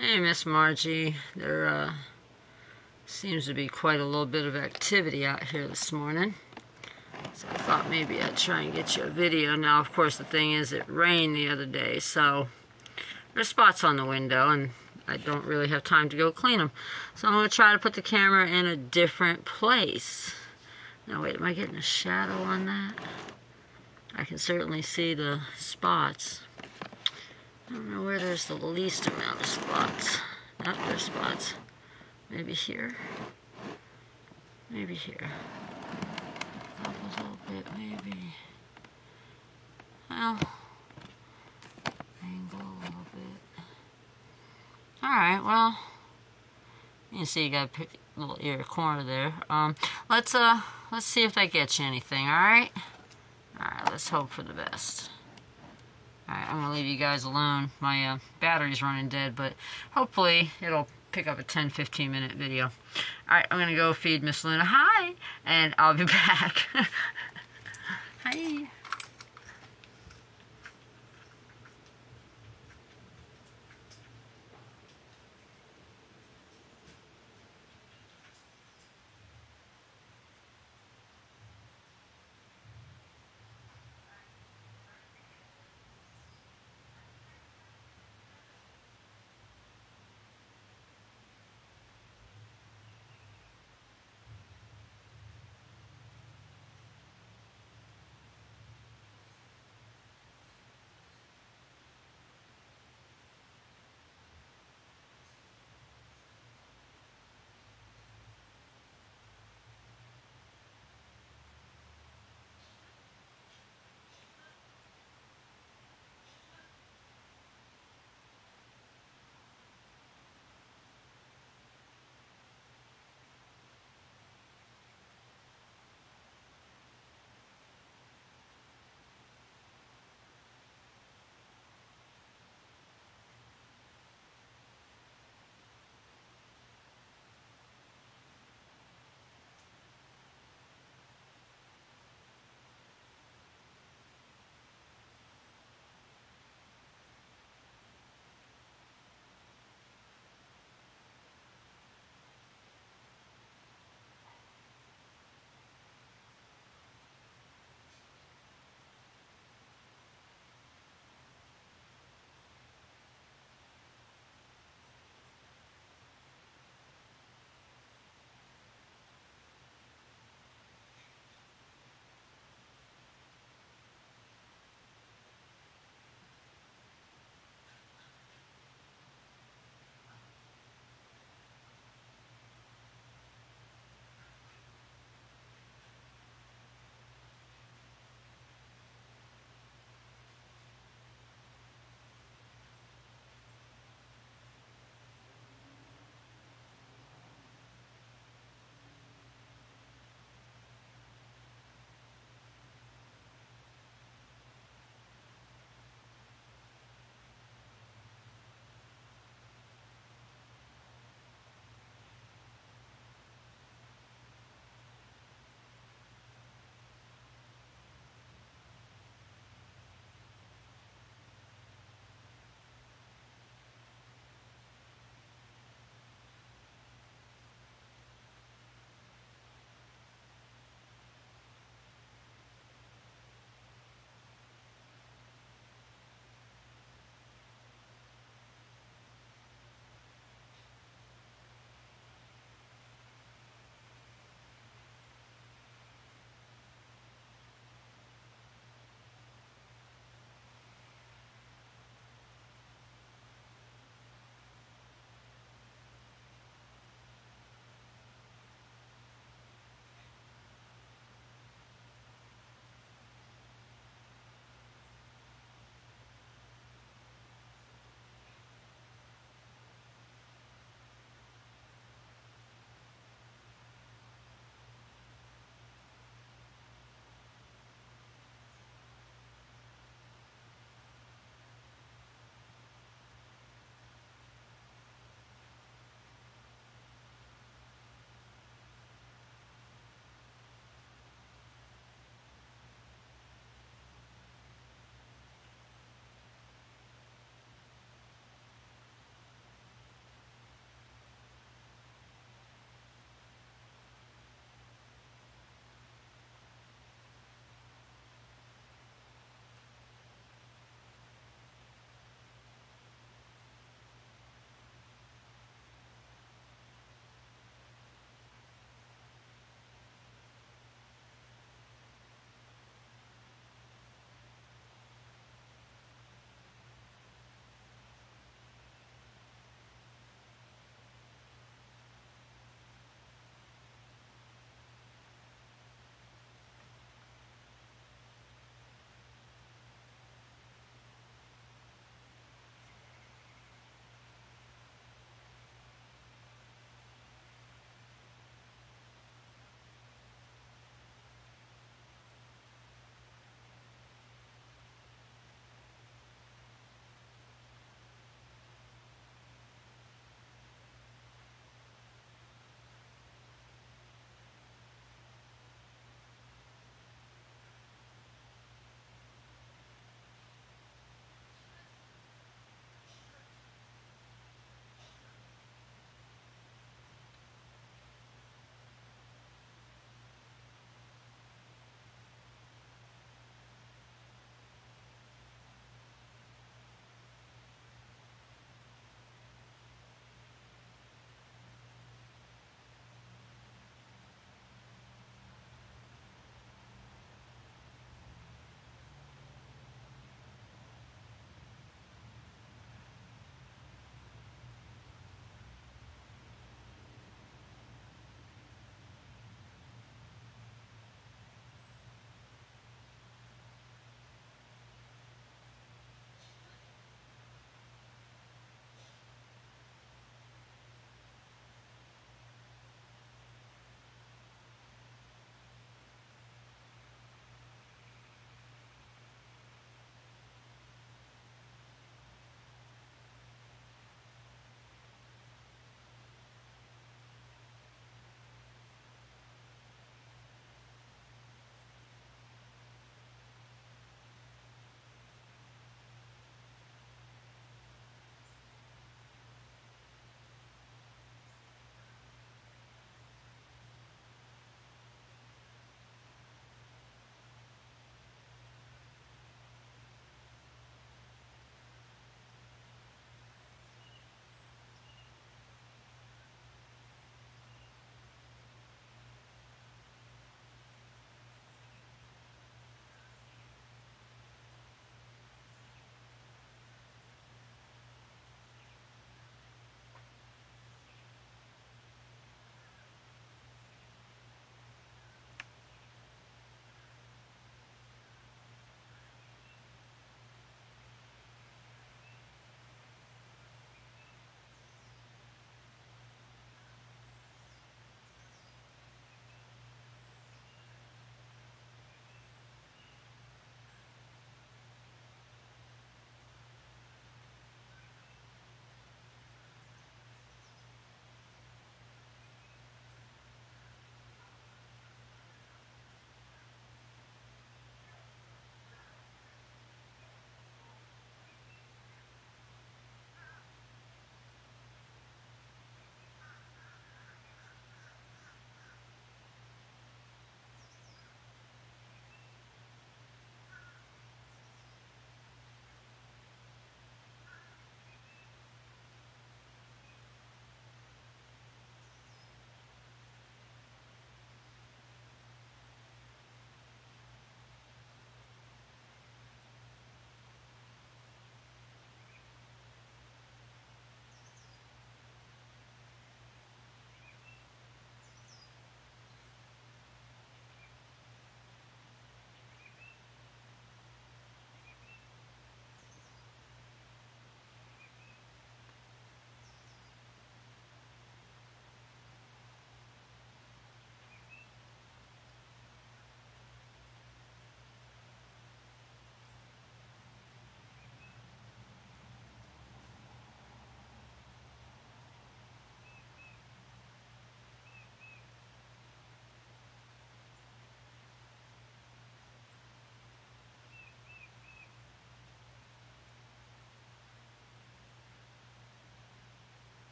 Hey, Miss Margie. There uh, seems to be quite a little bit of activity out here this morning. So I thought maybe I'd try and get you a video. Now, of course, the thing is it rained the other day, so there's spots on the window, and I don't really have time to go clean them. So I'm going to try to put the camera in a different place. Now, wait, am I getting a shadow on that? I can certainly see the spots. I don't know where there's the least amount of spots. Not spots. Maybe here. Maybe here. Up a little bit, maybe. Well, angle a little bit. Alright, well, you see you got a little ear corner there. Um, let's, uh, let's see if that gets you anything, alright? Alright, let's hope for the best. I'm going to leave you guys alone. My uh, battery's running dead, but hopefully it'll pick up a 10-15 minute video. Alright, I'm going to go feed Miss Luna. Hi! And I'll be back. Hi!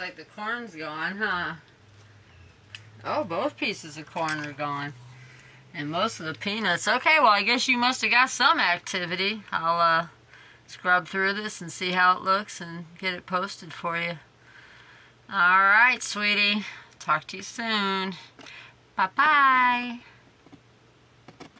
Like the corn's gone, huh? Oh, both pieces of corn are gone. And most of the peanuts. Okay, well, I guess you must have got some activity. I'll uh, scrub through this and see how it looks and get it posted for you. All right, sweetie. Talk to you soon. Bye-bye.